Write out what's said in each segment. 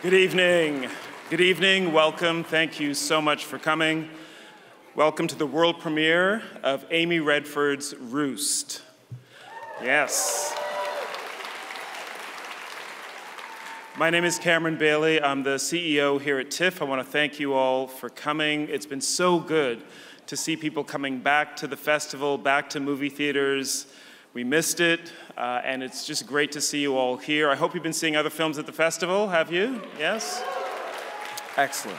Good evening. Good evening. Welcome. Thank you so much for coming. Welcome to the world premiere of Amy Redford's Roost. Yes. My name is Cameron Bailey. I'm the CEO here at TIFF. I want to thank you all for coming. It's been so good to see people coming back to the festival, back to movie theaters. We missed it, uh, and it's just great to see you all here. I hope you've been seeing other films at the festival, have you? Yes? Excellent.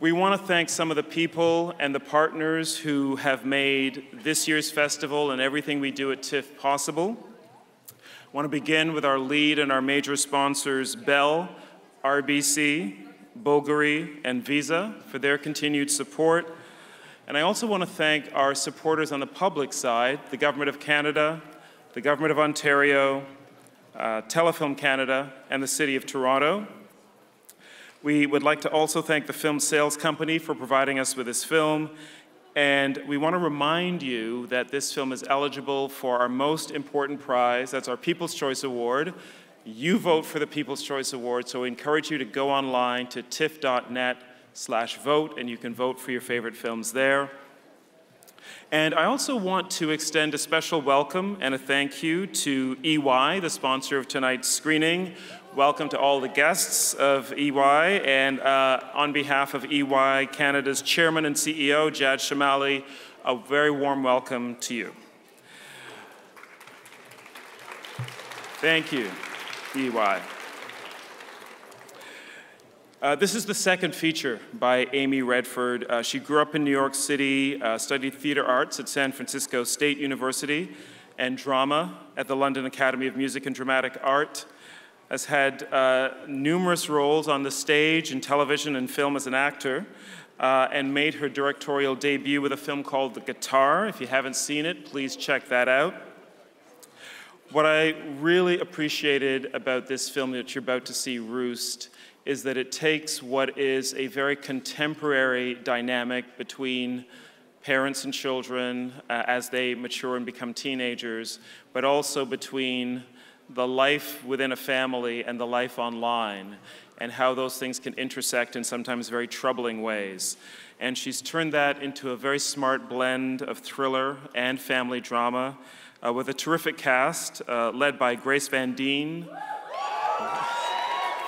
We want to thank some of the people and the partners who have made this year's festival and everything we do at TIFF possible. I want to begin with our lead and our major sponsors, Bell, RBC, Bulgari, and Visa for their continued support and I also want to thank our supporters on the public side, the Government of Canada, the Government of Ontario, uh, Telefilm Canada, and the City of Toronto. We would like to also thank the Film Sales Company for providing us with this film. And we want to remind you that this film is eligible for our most important prize. That's our People's Choice Award. You vote for the People's Choice Award, so we encourage you to go online to tiff.net slash vote, and you can vote for your favorite films there. And I also want to extend a special welcome and a thank you to EY, the sponsor of tonight's screening. Welcome to all the guests of EY, and uh, on behalf of EY Canada's chairman and CEO, Jad Shimaly, a very warm welcome to you. Thank you, EY. Uh, this is the second feature by Amy Redford. Uh, she grew up in New York City, uh, studied theater arts at San Francisco State University, and drama at the London Academy of Music and Dramatic Art. Has had uh, numerous roles on the stage, in television, and film as an actor, uh, and made her directorial debut with a film called The Guitar. If you haven't seen it, please check that out. What I really appreciated about this film that you're about to see, Roost, is that it takes what is a very contemporary dynamic between parents and children uh, as they mature and become teenagers, but also between the life within a family and the life online, and how those things can intersect in sometimes very troubling ways. And she's turned that into a very smart blend of thriller and family drama uh, with a terrific cast uh, led by Grace Van Dien.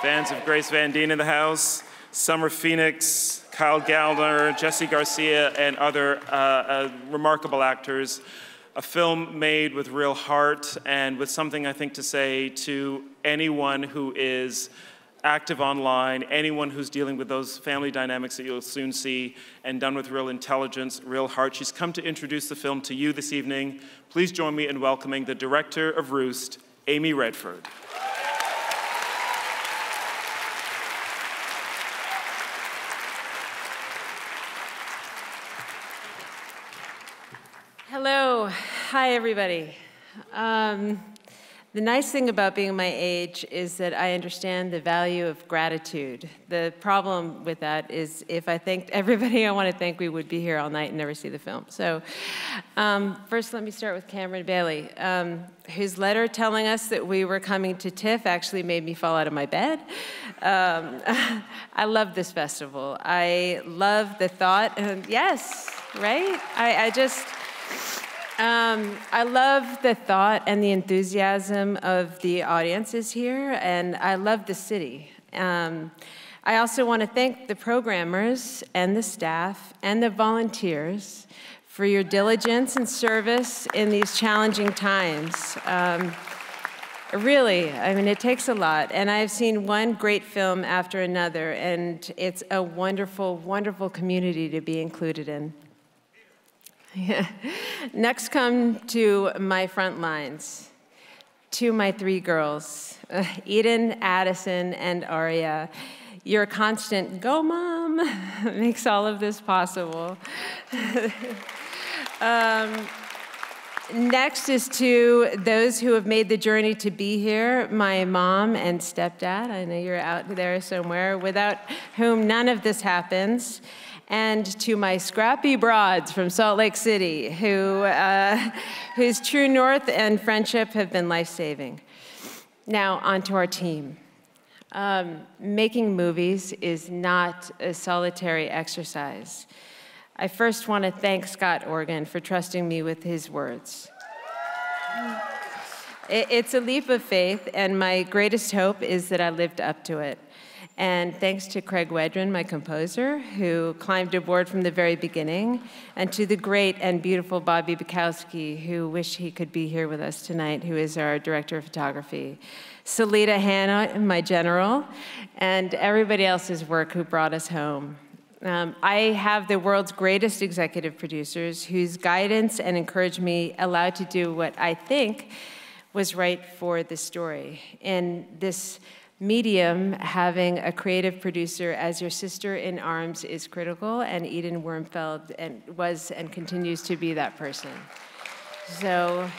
Fans of Grace Van Dien in the house, Summer Phoenix, Kyle Gallner, Jesse Garcia, and other uh, uh, remarkable actors. A film made with real heart and with something I think to say to anyone who is active online, anyone who's dealing with those family dynamics that you'll soon see, and done with real intelligence, real heart. She's come to introduce the film to you this evening. Please join me in welcoming the director of Roost, Amy Redford. Hi, everybody. Um, the nice thing about being my age is that I understand the value of gratitude. The problem with that is if I thanked everybody I want to thank, we would be here all night and never see the film. So, um, first, let me start with Cameron Bailey, um, whose letter telling us that we were coming to TIFF actually made me fall out of my bed. Um, I love this festival. I love the thought, and yes, right? I, I just. Um, I love the thought and the enthusiasm of the audiences here, and I love the city. Um, I also want to thank the programmers and the staff and the volunteers for your diligence and service in these challenging times. Um, really, I mean, it takes a lot. And I've seen one great film after another, and it's a wonderful, wonderful community to be included in. Next come to my front lines, to my three girls, Eden, Addison, and Aria. Your constant go, mom, makes all of this possible. um, next is to those who have made the journey to be here my mom and stepdad. I know you're out there somewhere, without whom none of this happens and to my scrappy broads from Salt Lake City, who, uh, whose true north and friendship have been life saving. Now, on to our team. Um, making movies is not a solitary exercise. I first want to thank Scott Organ for trusting me with his words. It's a leap of faith, and my greatest hope is that I lived up to it. And thanks to Craig Wedren, my composer, who climbed aboard from the very beginning, and to the great and beautiful Bobby Bukowski, who wish he could be here with us tonight, who is our director of photography. Salita Hanna, my general, and everybody else's work who brought us home. Um, I have the world's greatest executive producers whose guidance and encouragement me allowed to do what I think was right for the story. In this medium, having a creative producer as your sister in arms is critical, and Eden Wurmfeld and was and continues to be that person. So,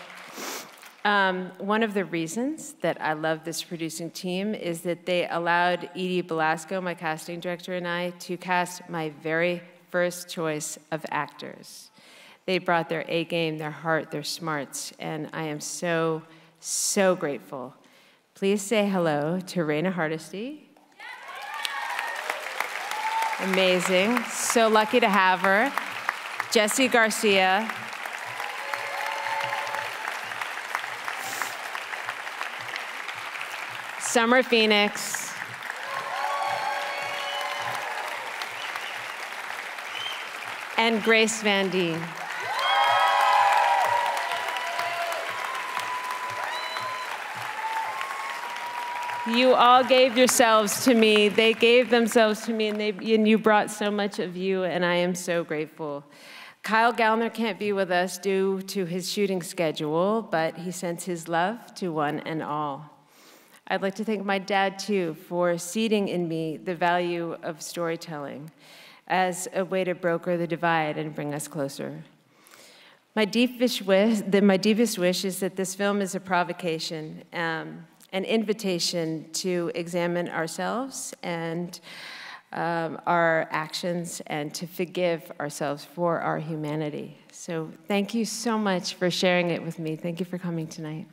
um, one of the reasons that I love this producing team is that they allowed Eyde Belasco, my casting director, and I to cast my very first choice of actors. They brought their A game, their heart, their smarts, and I am so so grateful. Please say hello to Rayna Hardesty. Amazing. So lucky to have her. Jesse Garcia. Summer Phoenix. And Grace Van Dien. You all gave yourselves to me. They gave themselves to me, and, they, and you brought so much of you, and I am so grateful. Kyle Gallner can't be with us due to his shooting schedule, but he sends his love to one and all. I'd like to thank my dad, too, for seeding in me the value of storytelling as a way to broker the divide and bring us closer. My deepest wish, my deepest wish is that this film is a provocation. Um, an invitation to examine ourselves and um, our actions and to forgive ourselves for our humanity. So, thank you so much for sharing it with me. Thank you for coming tonight.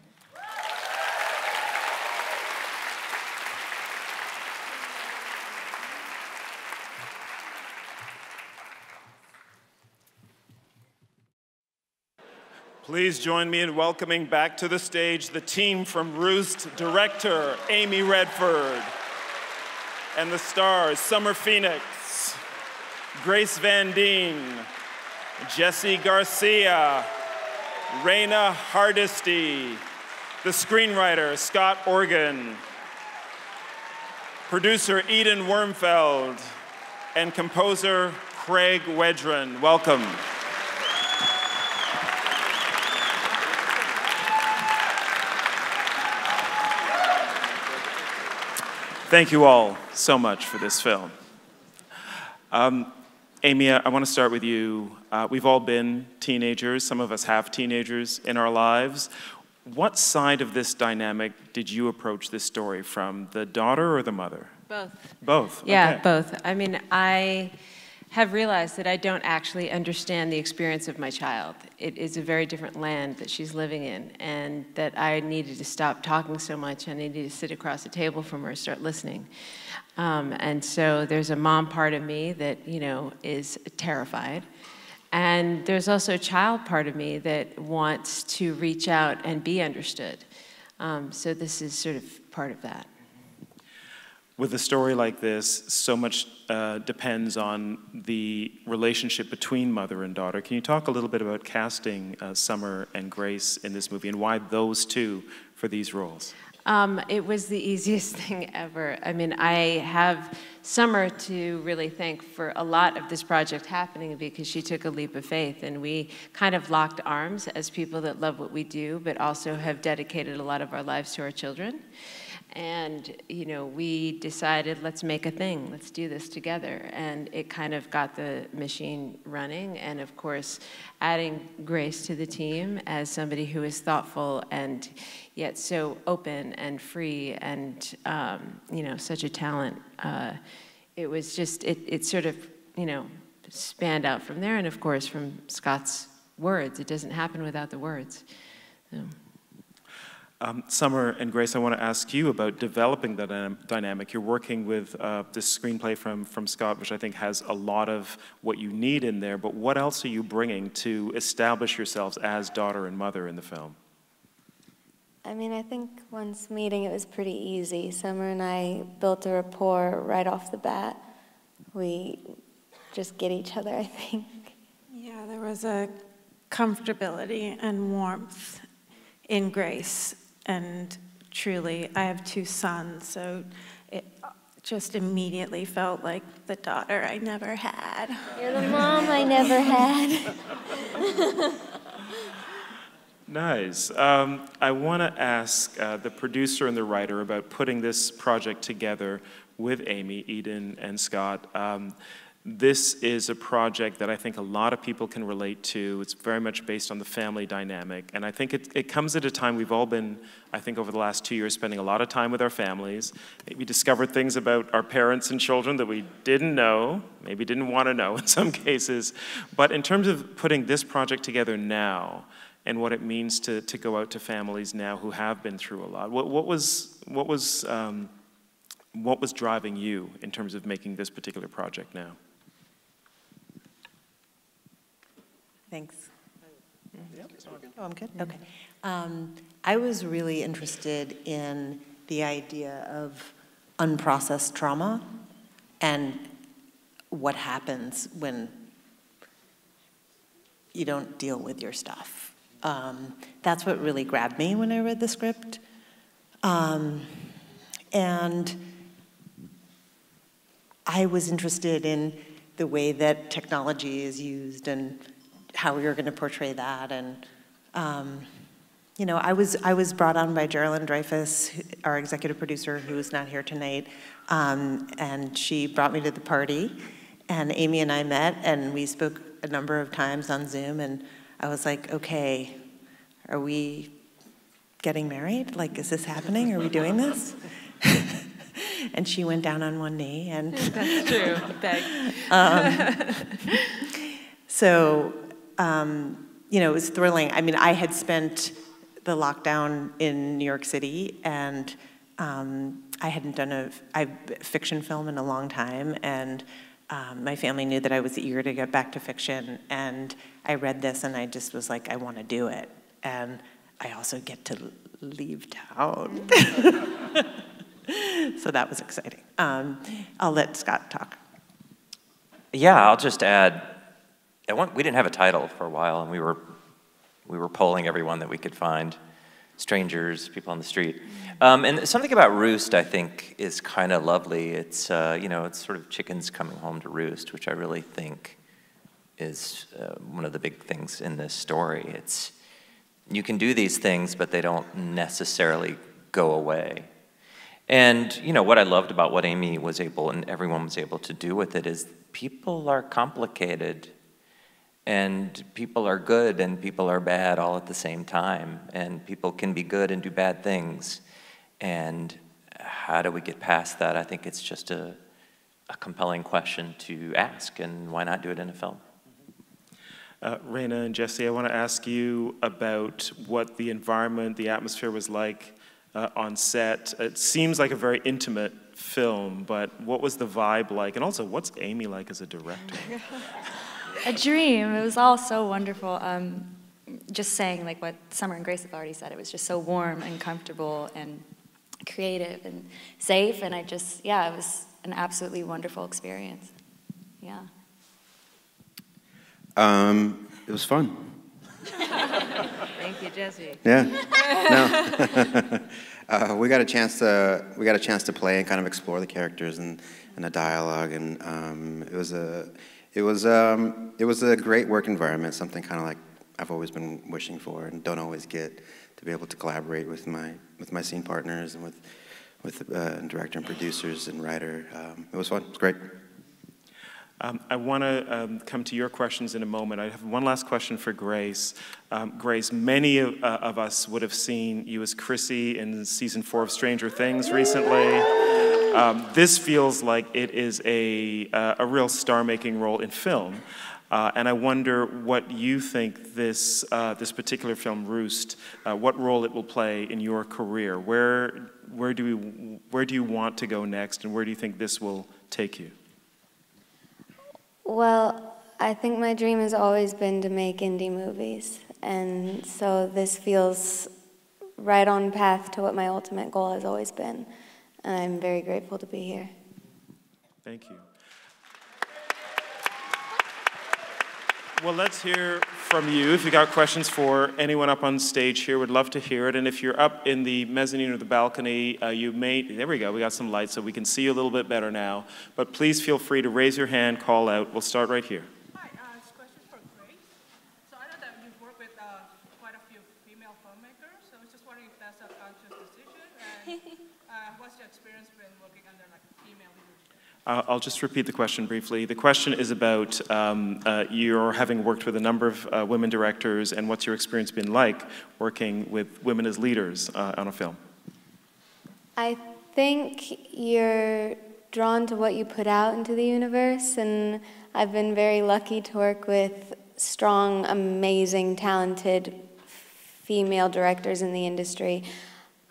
Please join me in welcoming back to the stage the team from Roost, director Amy Redford, and the stars Summer Phoenix, Grace Van Dien, Jesse Garcia, Rayna Hardesty, the screenwriter Scott Organ, producer Eden Wurmfeld, and composer Craig Wedren. Welcome. Thank you all so much for this film. Um, Amy, I want to start with you. Uh, we've all been teenagers. Some of us have teenagers in our lives. What side of this dynamic did you approach this story from, the daughter or the mother? Both. Both? Yeah, okay. both. I mean, I have realized that I don't actually understand the experience of my child. It is a very different land that she's living in, and that I needed to stop talking so much. I needed to sit across the table from her and start listening. Um, and so there's a mom part of me that, you know, is terrified. And there's also a child part of me that wants to reach out and be understood. Um, so this is sort of part of that with a story like this, so much uh, depends on the relationship between mother and daughter. Can you talk a little bit about casting uh, Summer and Grace in this movie and why those two for these roles? Um, it was the easiest thing ever. I mean, I have Summer to really thank for a lot of this project happening because she took a leap of faith and we kind of locked arms as people that love what we do, but also have dedicated a lot of our lives to our children. And, you know, we decided, let's make a thing, let's do this together. And it kind of got the machine running. And of course, adding Grace to the team as somebody who is thoughtful and yet so open and free and, um, you know, such a talent. Uh, it was just, it, it sort of, you know, spanned out from there. And of course, from Scott's words, it doesn't happen without the words. So. Um, Summer and Grace, I want to ask you about developing that dynamic. You're working with uh, this screenplay from, from Scott, which I think has a lot of what you need in there, but what else are you bringing to establish yourselves as daughter and mother in the film? I mean, I think once meeting, it was pretty easy. Summer and I built a rapport right off the bat. We just get each other, I think. Yeah, there was a comfortability and warmth in Grace and truly, I have two sons, so it just immediately felt like the daughter I never had. You're the mom I never had. nice. Um, I want to ask uh, the producer and the writer about putting this project together with Amy, Eden, and Scott. Um, this is a project that I think a lot of people can relate to. It's very much based on the family dynamic. And I think it, it comes at a time we've all been, I think, over the last two years, spending a lot of time with our families. Maybe discovered things about our parents and children that we didn't know, maybe didn't want to know in some cases. But in terms of putting this project together now, and what it means to, to go out to families now who have been through a lot. What, what was, what, was, um, what was driving you in terms of making this particular project now? Thanks. Oh, I'm good? Okay. Um, I was really interested in the idea of unprocessed trauma and what happens when you don't deal with your stuff. Um, that's what really grabbed me when I read the script. Um, and I was interested in the way that technology is used and how we were going to portray that. And, um, you know, I was, I was brought on by Geraldine Dreyfus, our executive producer, who's not here tonight, um, and she brought me to the party. And Amy and I met, and we spoke a number of times on Zoom, and I was like, okay, are we getting married? Like, is this happening? Are we doing this? and she went down on one knee, and that's true. um, so um, you know, it was thrilling. I mean, I had spent the lockdown in New York City, and um, I hadn't done a, a fiction film in a long time, and um, my family knew that I was eager to get back to fiction, and I read this, and I just was like, I want to do it, and I also get to leave town. so that was exciting. Um, I'll let Scott talk. Yeah, I'll just add we didn't have a title for a while, and we were, we were polling everyone that we could find strangers, people on the street. Um, and something about roost, I think, is kind of lovely. It's, uh, you know, it's sort of chickens coming home to roost, which I really think is uh, one of the big things in this story. It's, you can do these things, but they don't necessarily go away. And, you know, what I loved about what Amy was able and everyone was able to do with it is people are complicated and people are good and people are bad all at the same time. And people can be good and do bad things. And how do we get past that? I think it's just a, a compelling question to ask, and why not do it in a film? Uh, Raina and Jesse, I want to ask you about what the environment, the atmosphere was like uh, on set. It seems like a very intimate film, but what was the vibe like? And also, what's Amy like as a director? a dream. It was all so wonderful. Um, just saying like what Summer and Grace have already said, it was just so warm and comfortable and creative and safe. And I just, yeah, it was an absolutely wonderful experience. Yeah. Um, it was fun. Thank you, Jesse. Yeah. No. uh, we got a chance to we got a chance to play and kind of explore the characters and, and the dialogue, and um, it was a it was, um, it was a great work environment, something kind of like I've always been wishing for and don't always get to be able to collaborate with my, with my scene partners and with, with uh, director and producers and writer. Um, it was fun, it was great. Um, I want to um, come to your questions in a moment. I have one last question for Grace. Um, Grace, many of, uh, of, us would have seen you as Chrissy in season four of Stranger Things recently. Um, this feels like it is a, uh, a real star making role in film. Uh, and I wonder what you think this, uh, this particular film, Roost, uh, what role it will play in your career. Where, where, do we, where do you want to go next, and where do you think this will take you? Well, I think my dream has always been to make indie movies. And so this feels right on path to what my ultimate goal has always been. And I'm very grateful to be here. Thank you. Well, let's hear from you. If you got questions for anyone up on stage here, we'd love to hear it. And if you're up in the mezzanine or the balcony, uh, you may, there we go, we got some light, so we can see you a little bit better now. But please feel free to raise your hand, call out. We'll start right here. Hi, uh, this question is for Grace. So I know that you've worked with uh, quite a few female filmmakers, so I was just wondering if that's a conscious decision, and uh, what's your experience been working under like female leadership? Uh, I'll just repeat the question briefly. The question is about um, uh, your having worked with a number of uh, women directors, and what's your experience been like working with women as leaders uh, on a film? I think you're drawn to what you put out into the universe, and I've been very lucky to work with strong, amazing, talented female directors in the industry,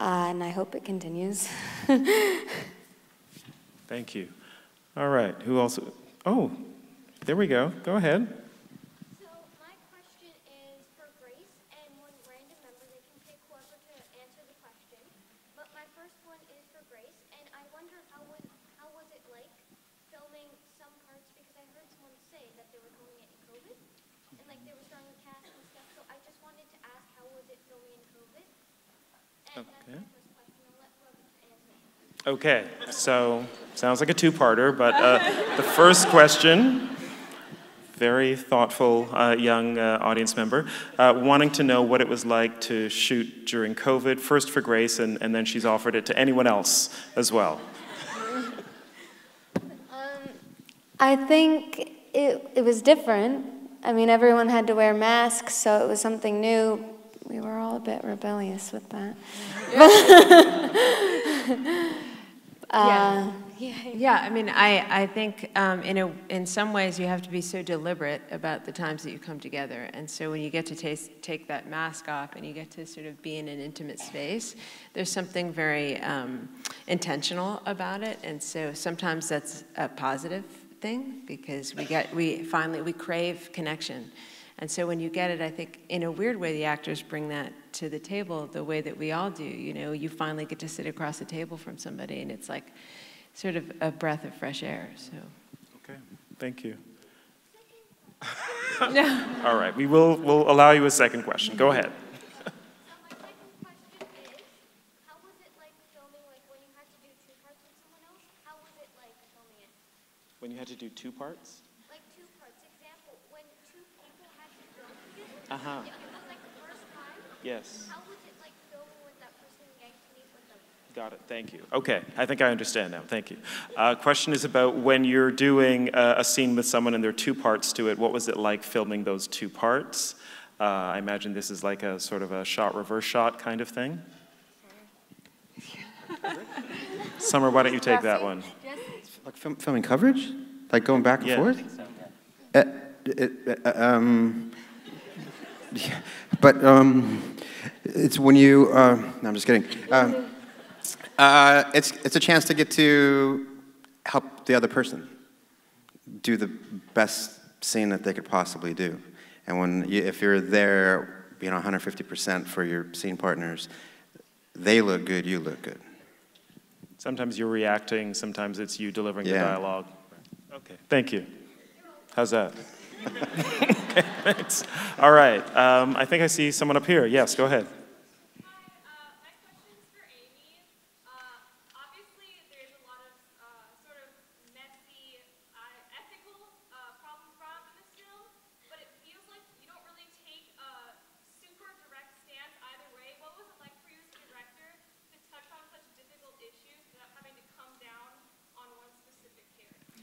uh, and I hope it continues. Thank you. All right, who else? Oh, there we go. Go ahead. So my question is for Grace and one random member. They can pick whoever to answer the question. But my first one is for Grace, and I wonder how was how was it like filming some parts because I heard someone say that they were filming it in COVID, and like they were starting the cast and stuff. So I just wanted to ask how was it filming in COVID? And that's Okay. my first question. I'll let whoever answer. Okay, so sounds like a two-parter, but uh, the first question, very thoughtful uh, young uh, audience member, uh, wanting to know what it was like to shoot during COVID, first for Grace, and, and then she's offered it to anyone else as well. I think it, it was different. I mean, everyone had to wear masks, so it was something new. We were all a bit rebellious with that. uh, Yeah, I mean, I, I think um, in, a, in some ways you have to be so deliberate about the times that you come together. And so when you get to taste, take that mask off and you get to sort of be in an intimate space, there's something very um, intentional about it. And so sometimes that's a positive thing because we get, we finally, we crave connection. And so when you get it, I think in a weird way, the actors bring that to the table the way that we all do. You know, you finally get to sit across the table from somebody and it's like sort of a breath of fresh air, so. Okay, thank you. All right, we will we'll allow you a second question. Go ahead. So my second question is, how was it like filming, like when you had to do two parts with someone else? How was it like filming it? When you had to do two parts? Like two parts. Example, when two people had to film together, Uh-huh. it was like the first time. Yes. How was it like filming with that person and getting to meet with them? Got it. Thank you. Okay, I think I understand now. Thank you. Uh, question is about when you're doing a, a scene with someone and there are two parts to it. What was it like filming those two parts? Uh, I imagine this is like a sort of a shot reverse shot kind of thing. Summer, why don't you take that one? Like film, filming coverage? Like going back and Yeah. forth? Uh, it- uh, um, yeah, but um, it's when you. Uh, no, I'm just kidding. Um, uh, it's it's a chance to get to help the other person do the best scene that they could possibly do, and when you, if you're there, you know, 150% for your scene partners, they look good, you look good. Sometimes you're reacting, sometimes it's you delivering the Yeah. dialogue. Okay, thank you. How's that? okay, thanks. All right, um, I think I see someone up here. Yes, go ahead. Hi, uh, my question's for Amy. Uh, obviously, there's a lot of uh, sort of messy uh, ethical uh, problems brought up in this film, but it feels like you don't really take a super direct stance either way. What was it like for you as a director to touch on such difficult issues without having to come down on one specific character?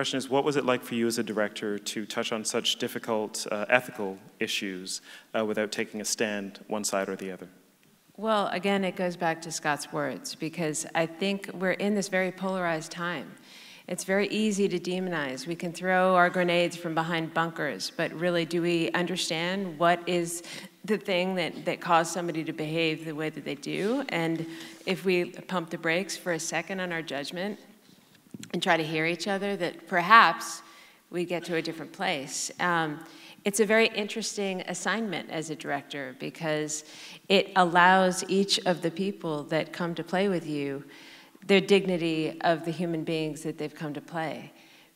Question is, what was it like for you as a director to touch on such difficult uh, ethical issues uh, without taking a stand one side or the other? Well, again, it goes back to Scott's words because I think we're in this very polarized time. It's very easy to demonize. We can throw our grenades from behind bunkers, but really, do we understand what is the thing that, that caused somebody to behave the way that they do? And if we pump the brakes for a second on our judgment and try to hear each other, that perhaps we get to a different place. Um, it's a very interesting assignment as a director because it allows each of the people that come to play with you their dignity of the human beings that they've come to play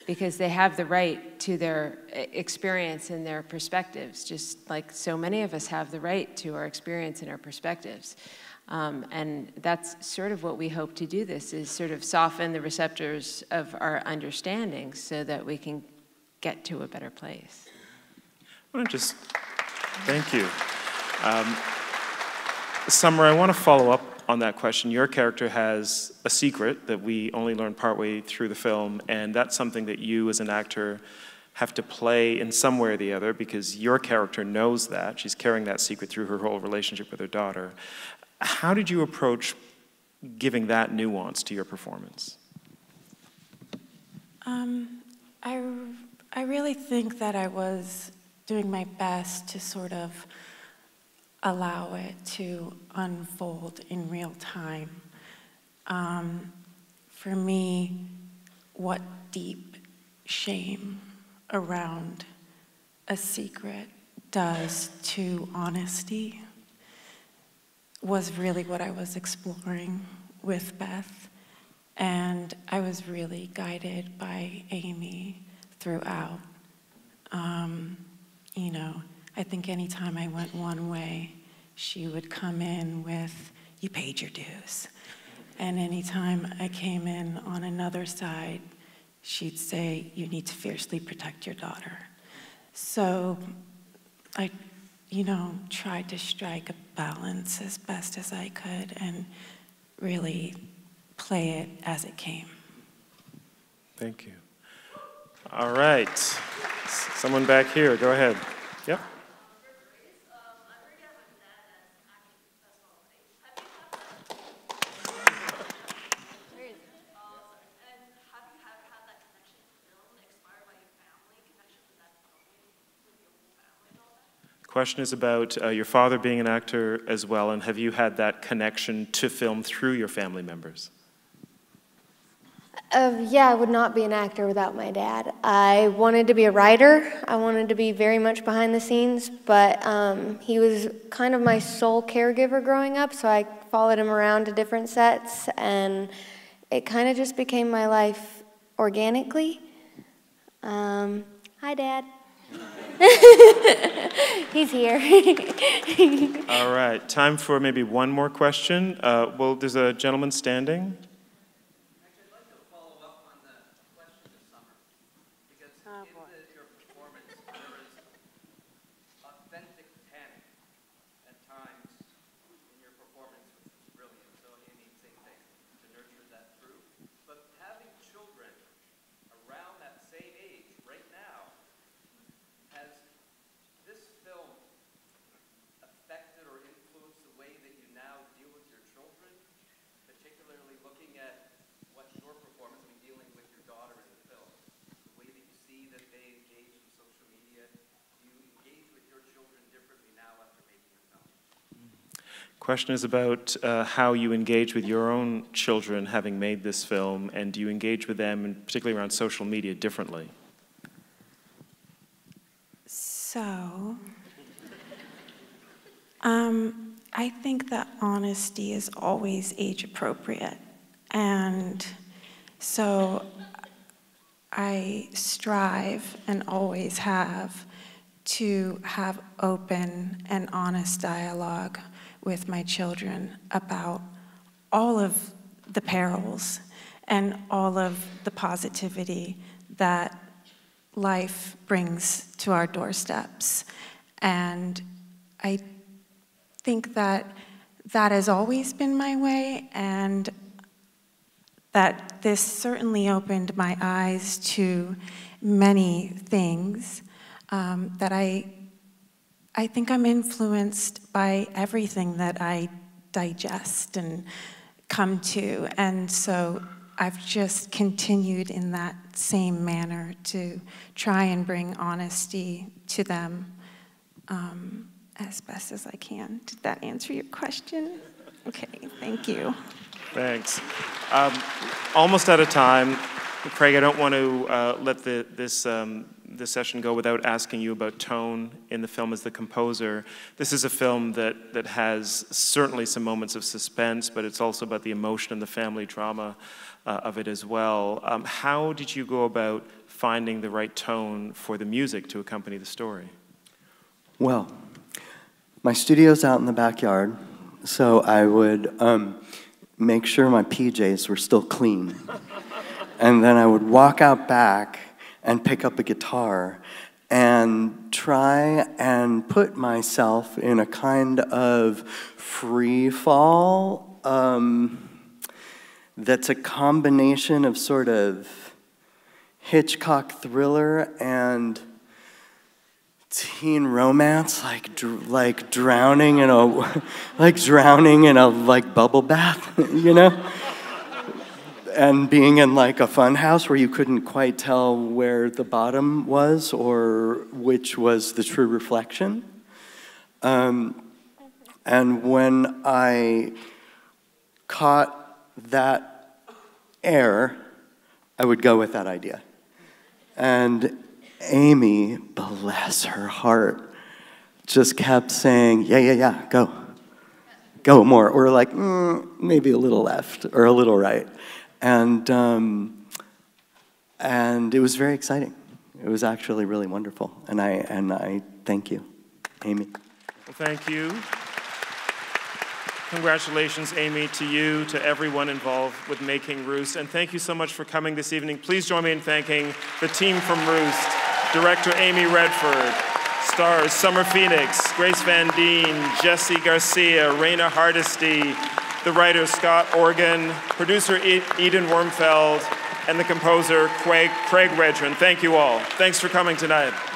because they have the right to their experience and their perspectives, just like so many of us have the right to our experience and our perspectives. Um, and that's sort of what we hope to do this is sort of soften the receptors of our understanding so that we can get to a better place. I want to just, thank you. Um, Summer, I want to follow up on that question. Your character has a secret that we only learn partway through the film, and that's something that you as an actor have to play in some way or the other because your character knows that. She's carrying that secret through her whole relationship with her daughter. How did you approach giving that nuance to your performance? Um, I, I really think that I was doing my best to sort of allow it to unfold in real time. Um, for me, what deep shame around a secret does to honesty was really what I was exploring with Beth. And I was really guided by Amy throughout. Um, you know, I think anytime I went one way, she would come in with, You paid your dues. And anytime I came in on another side, she'd say, You need to fiercely protect your daughter. So I, you know, tried to strike a balance as best as I could and really play it as it came. Thank you. All right. Someone back here, go ahead. Yep. Question is about uh, your father being an actor as well, and have you had that connection to film through your family members? Uh, yeah, I would not be an actor without my dad. I wanted to be a writer. I wanted to be very much behind the scenes, but um, he was kind of my sole caregiver growing up, so I followed him around to different sets, and it kind of just became my life organically. Um, hi, Dad. He's here. All right, time for maybe one more question. Uh, well, there's a gentleman standing. Question is about uh, how you engage with your own children having made this film, and do you engage with them, and particularly around social media, differently? So, um, I think that honesty is always age appropriate. And so I strive and always have to have open and honest dialogue with my children about all of the perils and all of the positivity that life brings to our doorsteps. And I think that that has always been my way, and that this certainly opened my eyes to many things um, that I I think I'm influenced by everything that I digest and come to. And so I've just continued in that same manner to try and bring honesty to them um, as best as I can. Did that answer your question? Okay, thank you. Thanks. Um, almost out of time. Craig, I don't want to uh, let the, this, um, this session go without asking you about tone in the film as the composer. This is a film that, that has certainly some moments of suspense, but it's also about the emotion and the family drama uh, of it as well. Um, how did you go about finding the right tone for the music to accompany the story? Well, my studio's out in the backyard, so I would um, make sure my PJs were still clean. and then I would walk out back and pick up a guitar and try and put myself in a kind of free fall. Um, that's a combination of sort of Hitchcock thriller and teen romance, like dr- like drowning in a like drowning in a like bubble bath, you know, and being in like a fun house where you couldn't quite tell where the bottom was or which was the true reflection. Um, and when I caught that air, I would go with that idea. And Amy, bless her heart, just kept saying, Yeah, yeah, yeah, go. Go more. Or like, mm, maybe a little left or a little right. And, um, and it was very exciting. It was actually really wonderful. And I, and I thank you, Amy. Well, thank you. Congratulations, Amy, to you, to everyone involved with making Roost, and thank you so much for coming this evening. Please join me in thanking the team from Roost, director Amy Redford, stars Summer Phoenix, Grace Van Dien, Jesse Garcia, Raina Hardesty, the writer Scott Organ, producer Eden Wurmfeld, and the composer Craig, Craig. Thank you all. Thanks for coming tonight.